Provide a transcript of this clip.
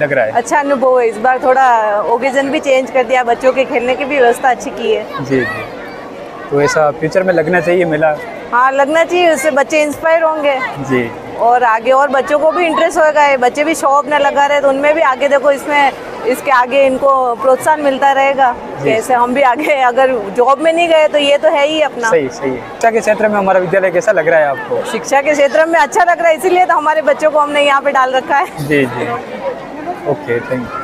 लग रहा है। अच्छा अनुभव है इस बार थोड़ा ओकेजन भी चेंज कर दिया बच्चों के खेलने की भी व्यवस्था अच्छी की है। जी जी। तो ऐसा फ्यूचर में लगना चाहिए मेला। हाँ लगना चाहिए उससे बच्चे इंस्पायर होंगे। जी। और आगे और बच्चों को भी इंटरेस्ट होगा ये बच्चे भी शॉप में लगा रहे तो उनमें भी आगे देखो इसमें इसके आगे इनको प्रोत्साहन मिलता रहेगा जैसे हम भी आगे अगर जॉब में नहीं गए तो ये तो है ही अपना। सही सही शिक्षा के क्षेत्र में हमारा विद्यालय कैसा लग रहा है आपको? शिक्षा के क्षेत्र में अच्छा लग रहा है इसीलिए तो हमारे बच्चों को हमने यहाँ पे डाल रखा है। जी जी। Ok, tem.